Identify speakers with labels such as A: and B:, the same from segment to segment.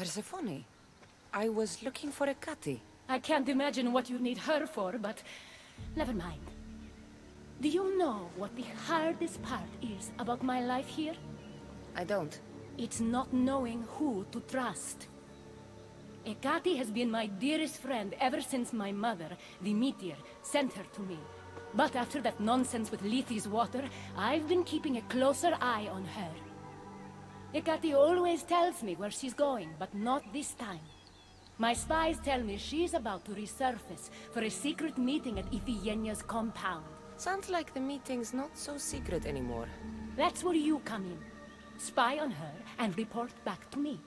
A: Persephone, I was looking for Hecate.
B: I can't imagine what you need her for, but never mind. Do you know what the hardest part is about my life here?
A: I don't.
B: It's not knowing who to trust. Hecate has been my dearest friend ever since my mother, Demeter, sent her to me. But after that nonsense with Lethe's water, I've been keeping a closer eye on her. Hecate always tells me where she's going, but not this time. My spies tell me she's about to resurface for a secret meeting at Iphigenia's compound.
A: Sounds like the meeting's not so secret anymore.
B: That's where you come in. Spy on her and report back to me.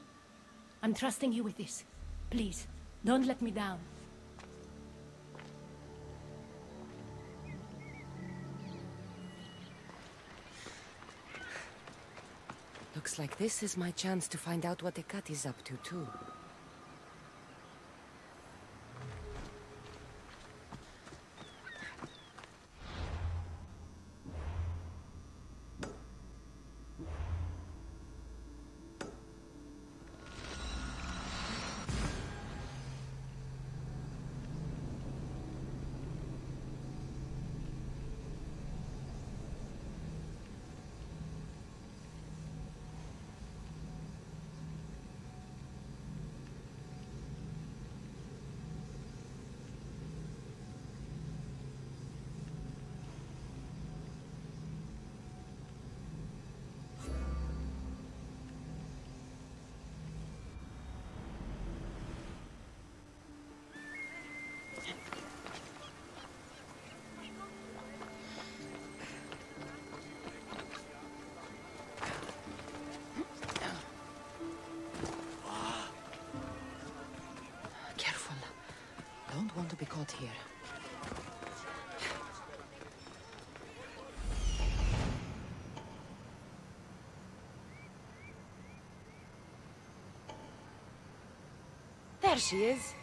B: I'm trusting you with this. Please, don't let me down.
A: Looks like this is my chance to find out what Hecate's up to, too. Want to be caught here. There she is.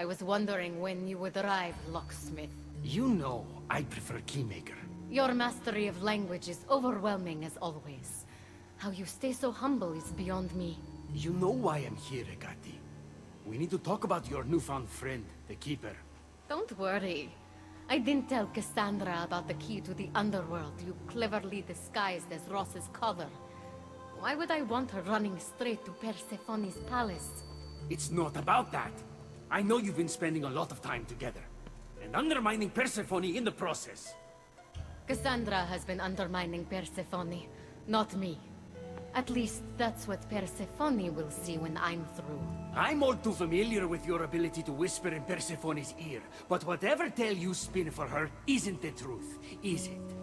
C: I was wondering when you would arrive, locksmith.
D: You know I prefer Keymaker.
C: Your mastery of language is overwhelming as always. How you stay so humble is beyond me.
D: You know why I'm here, Hecate. We need to talk about your newfound friend, the Keeper.
C: Don't worry. I didn't tell Kassandra about the key to the underworld you cleverly disguised as Ross's cover. Why would I want her running straight to Persephone's palace?
D: It's not about that. I know you've been spending a lot of time together. And undermining Persephone in the process.
C: Kassandra has been undermining Persephone, not me. At least that's what Persephone will see when I'm through.
D: I'm all too familiar with your ability to whisper in Persephone's ear, but whatever tale you spin for her isn't the truth, is it?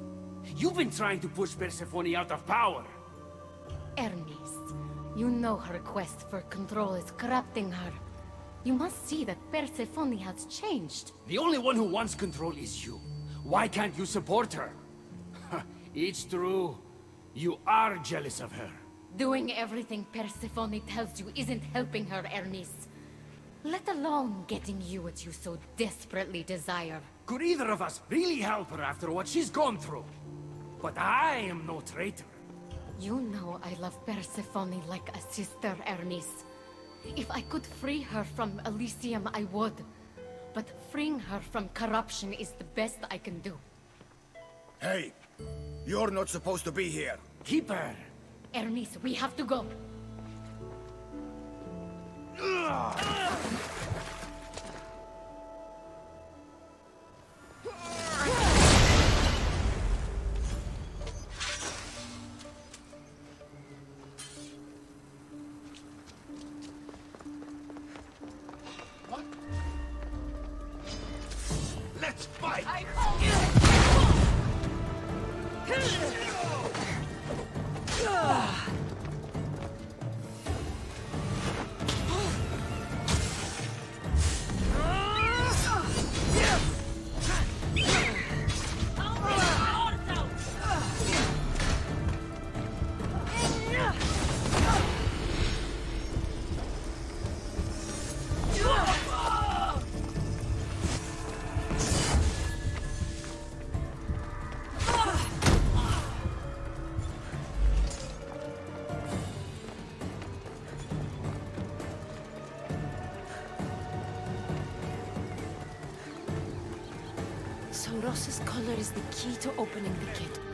D: You've been trying to push Persephone out of power.
C: Hermes, you know her quest for control is corrupting her. You must see that Persephone has changed.
D: The only one who wants control is you. Why can't you support her? it's true. You are jealous of her.
C: Doing everything Persephone tells you isn't helping her, Hermes. Let alone getting you what you so desperately desire.
D: Could either of us really help her after what she's gone through? But I am no traitor.
C: You know I love Persephone like a sister, Hermes. If I could free her from Elysium, I would. But freeing her from corruption is the best I can do.
E: Hey, you're not supposed to be here.
D: Keeper!
C: Hermes, we have to go.
A: Ah. Ross's collar is the key to opening the gate.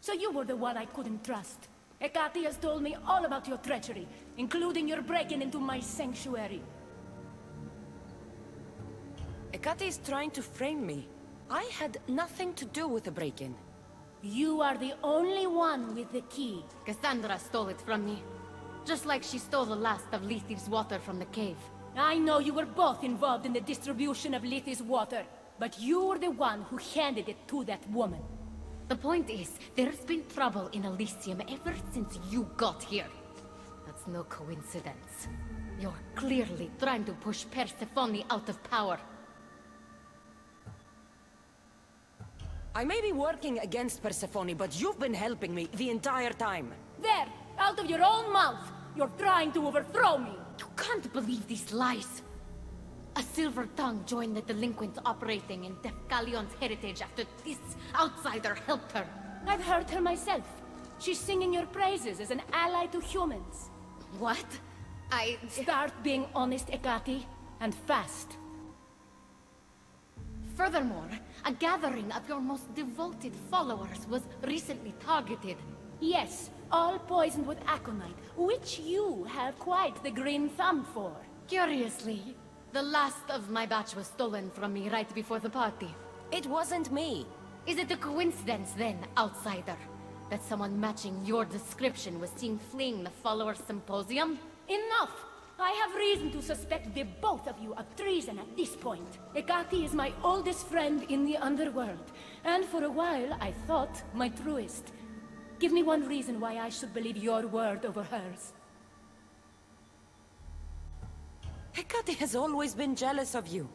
B: So you were the one I couldn't trust. Hecate has told me all about your treachery, including your breaking into my sanctuary.
A: Hecate is trying to frame me. I had nothing to do with the break-in.
B: You are the only one with the key.
C: Kassandra stole it from me. Just like she stole the last of Lethe's water from the cave.
B: I know you were both involved in the distribution of Lethe's water, but you were the one who handed it to that woman.
C: The point is, there's been trouble in Elysium ever since you got here. That's no coincidence. You're clearly trying to push Persephone out of power.
A: I may be working against Persephone, but you've been helping me the entire time.
B: There, out of your own mouth, you're trying to overthrow me.
C: You can't believe these lies. A silver tongue joined the delinquents operating in Deukalion's heritage after this outsider helped her.
B: I've heard her myself. She's singing your praises as an ally to humans.
C: What? I...
B: Start being honest, Hecate, and fast.
C: Furthermore, a gathering of your most devoted followers was recently targeted.
B: Yes, all poisoned with aconite, which you have quite the green thumb for.
C: Curiously, the last of my batch was stolen from me right before the party.
A: It wasn't me.
C: Is it a coincidence then, outsider, that someone matching your description was seen fleeing the followers' symposium?
B: Enough! I have reason to suspect the both of you of treason at this point. Hecate is my oldest friend in the underworld, and for a while I thought my truest. Give me one reason why I should believe your word over hers.
A: Hecate has always been jealous of you.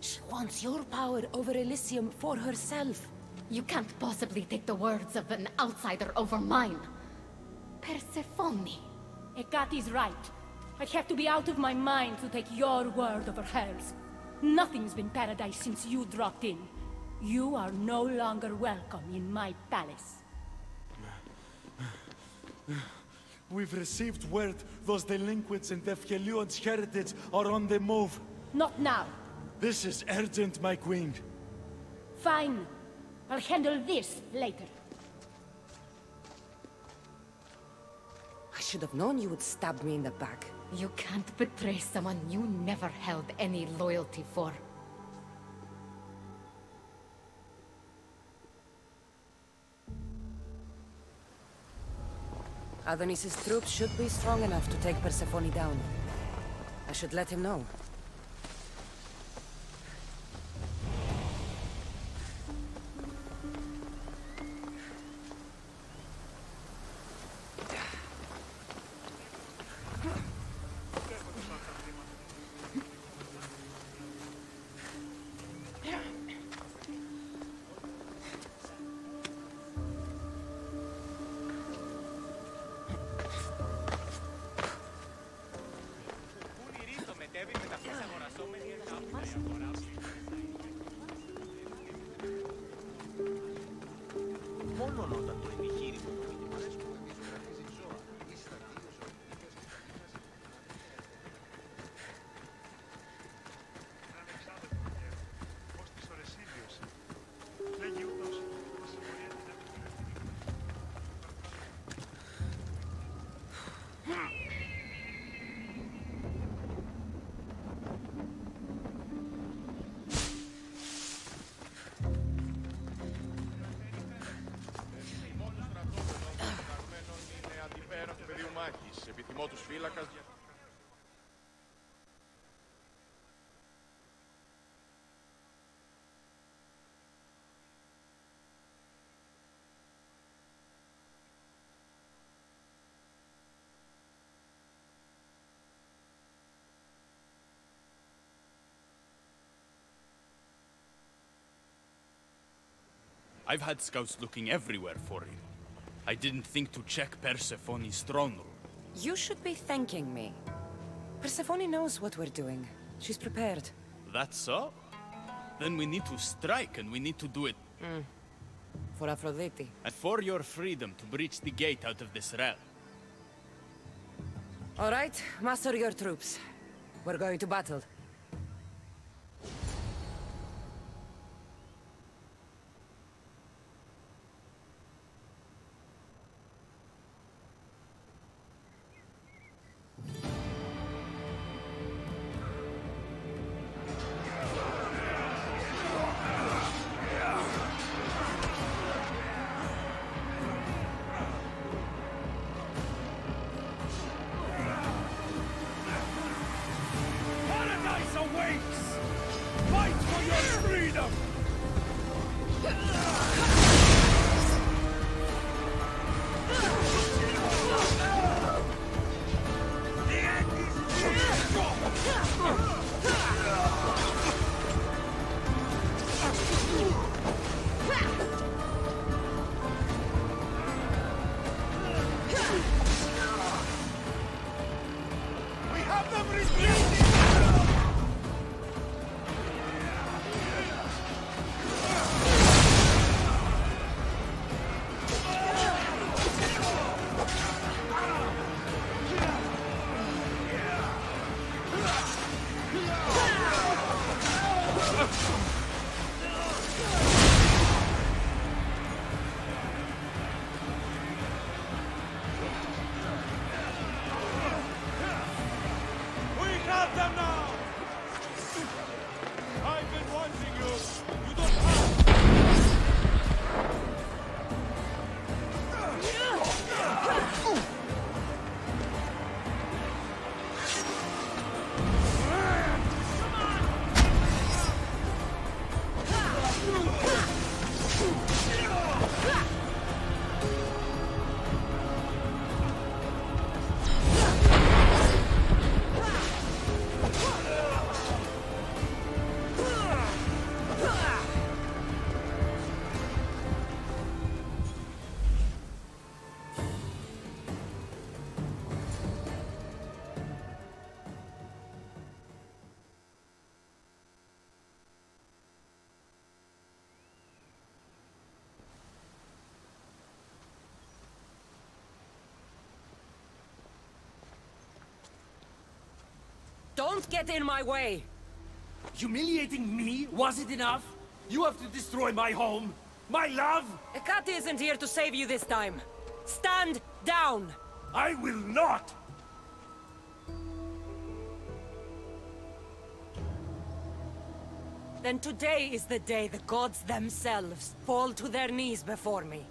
A: She wants your power over Elysium for herself.
C: You can't possibly take the words of an outsider over mine. Persephone.
B: Hecate's right. I'd have to be out of my mind to take your word over hers. Nothing's been paradise since you dropped in. You are no longer welcome in my palace.
F: We've received word those delinquents in Deukalion's heritage are on the move.
B: Not now.
F: This is urgent, my queen.
B: Fine. I'll handle this later.
A: I should have known you would stab me in the back.
C: You can't betray someone you never held any loyalty for.
A: Adonis's troops should be strong enough to take Persephone down. I should let him know.
G: I've had scouts looking everywhere for him. I didn't think to check Persephone's throne room.
A: You should be thanking me. Persephone knows what we're doing. She's prepared.
G: That's so? Then we need to strike, and we need to do it... Hmm.
A: For Aphrodite.
G: And for your freedom to breach the gate out of this realm.
A: All right, muster your troops. We're going to battle.
F: Don't
A: get in my way!
D: Humiliating me? Was it enough? You have to destroy my home, my love?
A: Hecate isn't here to save you this time. Stand down!
D: I will not!
A: Then today is the day the gods themselves fall to their knees before me.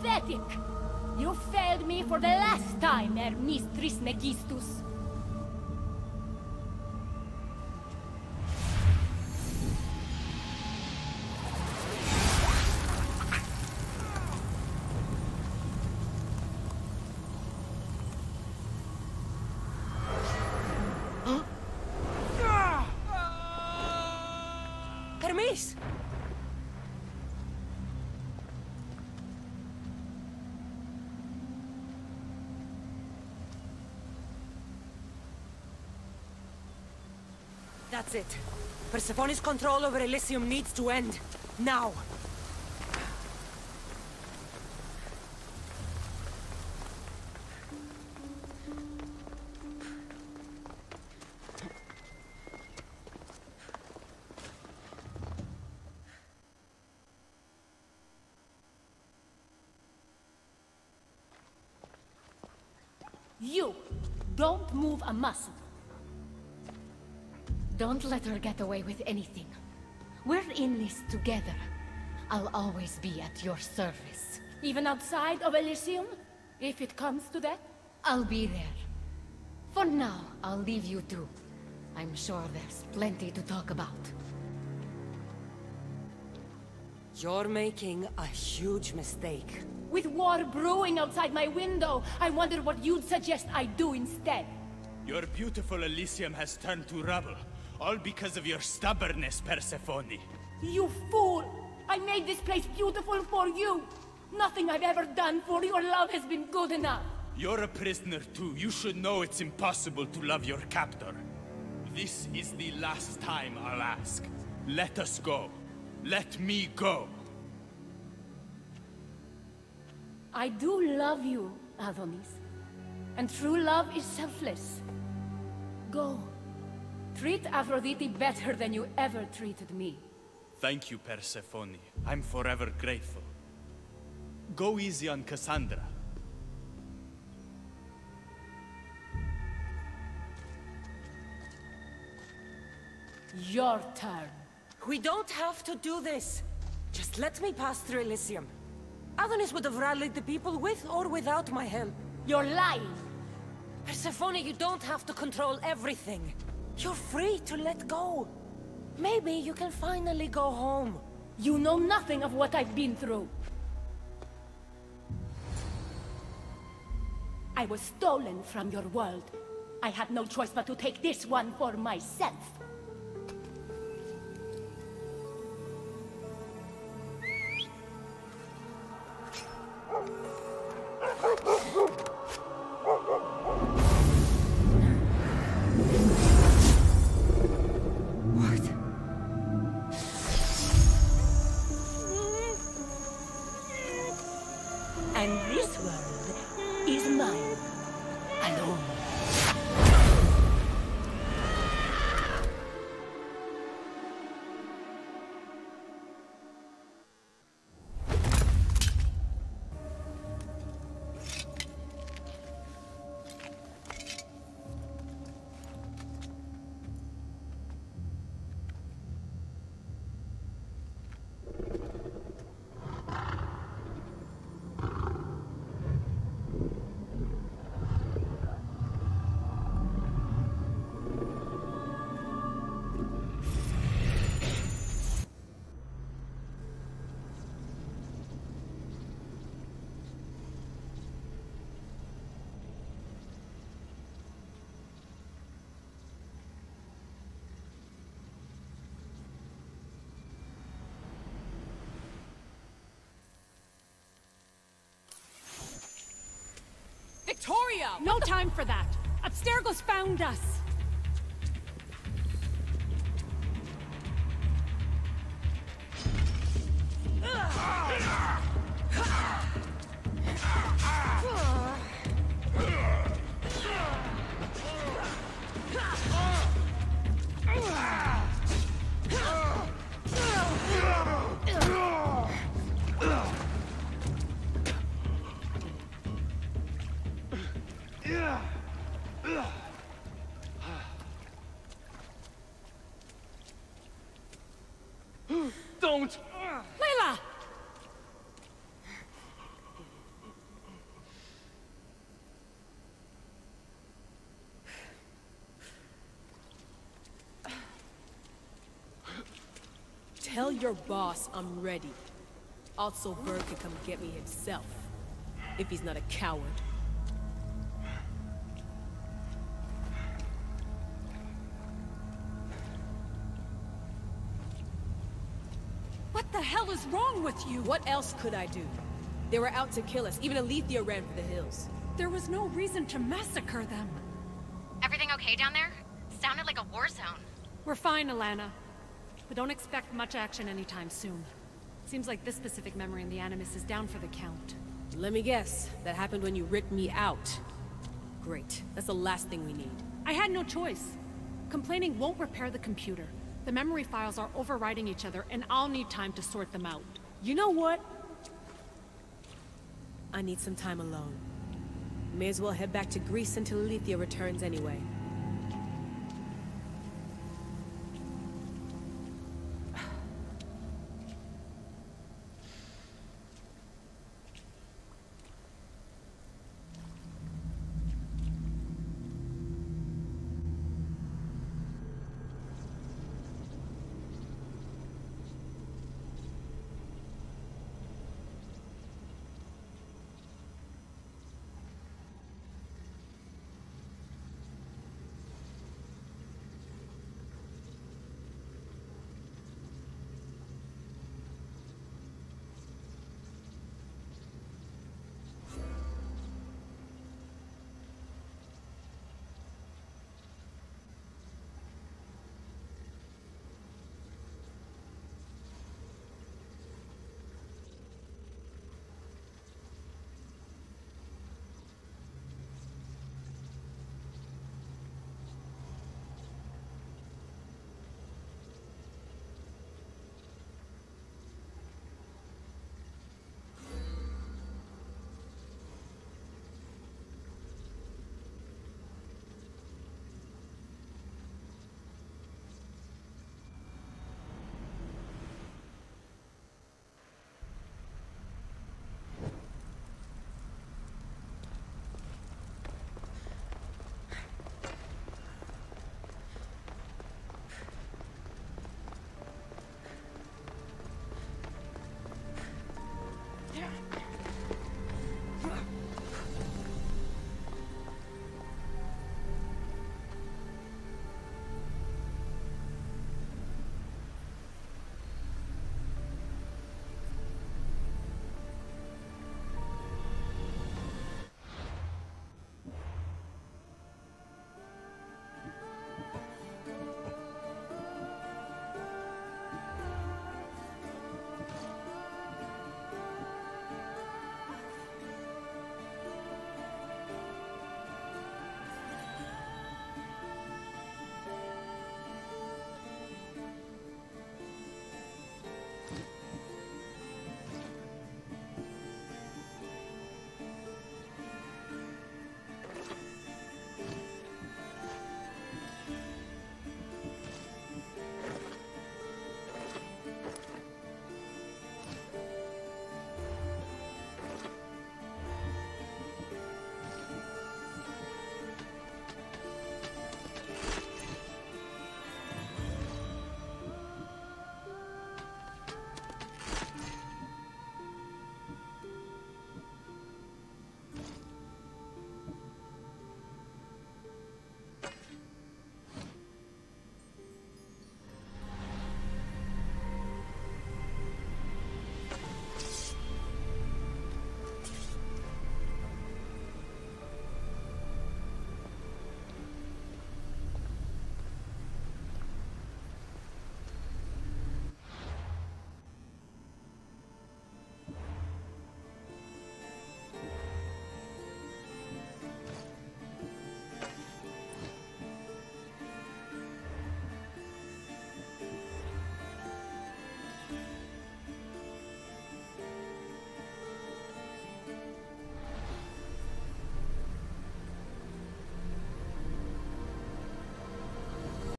D: Pathetic!
A: You
B: failed me for the last time, Hermes Trismegistus.
A: That's it. Persephone's control over Elysium needs to end. Now!
B: You! Don't move a muscle.
C: Don't let her get away with anything. We're in this together. I'll always be at your service.
B: Even outside of Elysium? If it comes to that?
C: I'll be there. For now, I'll leave you two. I'm sure there's plenty to talk about.
A: You're making a huge mistake.
B: With war brewing outside my window, I wonder what you'd suggest I do instead.
G: Your beautiful Elysium has turned to rubble. All because of your stubbornness, Persephone.
B: You fool! I made this place beautiful for you! Nothing I've ever done for your love has been good enough!
G: You're a prisoner too. You should know it's impossible to love your captor. This is the last time I'll ask. Let us go. Let me go.
B: I do love you, Adonis. And true love is selfless. Go. Treat Aphrodite better than you ever treated me.
G: Thank you, Persephone. I'm forever grateful. Go easy on Kassandra.
B: Your turn.
A: We don't have to do this. Just let me pass through Elysium. Adonis would have rallied the people with or without my help.
B: You're lying.
A: Persephone, you don't have to control everything. You're free to let go. Maybe you can finally go home.
B: You know nothing of what I've been through. I was stolen from your world. I had no choice but to take this one for myself.
H: No time for that! Abstergo's found us!
I: Tell your boss I'm ready. Also, Bird can come get me himself. If he's not a coward.
H: What the hell is wrong with you?
I: What else could I do? They were out to kill us. Even Aletheia ran for the hills.
H: There was no reason to massacre them.
C: Everything okay down there? Sounded like a war zone.
H: We're fine, Alana. But don't expect much action anytime soon. Seems like this specific memory in the Animus is down for the count.
I: Let me guess. That happened when you ripped me out. Great. That's the last thing we need.
H: I had no choice. Complaining won't repair the computer. The memory files are overriding each other, and I'll need time to sort them out.
I: You know what? I need some time alone. May as well head back to Greece until Aletheia returns anyway.